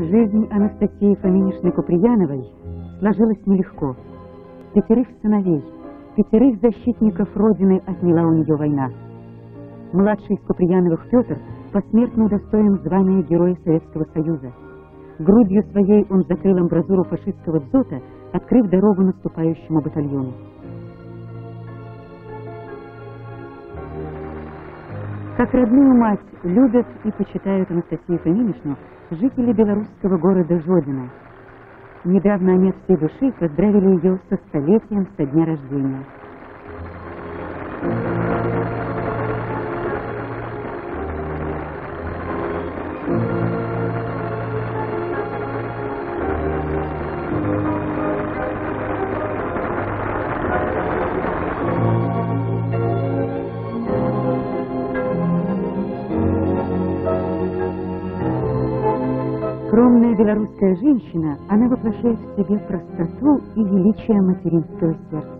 Жизнь Анастасии Фоминишны Куприяновой сложилась нелегко. Пятерых сыновей, пятерых защитников Родины отняла у нее война. Младший из Куприяновых Петр посмертно удостоен звания Героя Советского Союза. Грудью своей он закрыл амбразуру фашистского дзота, открыв дорогу наступающему батальону. Как родную мать любят и почитают Анастасию Фоминишну жители белорусского города Жодино. Недавно они от всей души поздравили ее со столетием со дня рождения. Скромная белорусская женщина, она воплощает в себе простоту и величие материнского сердца.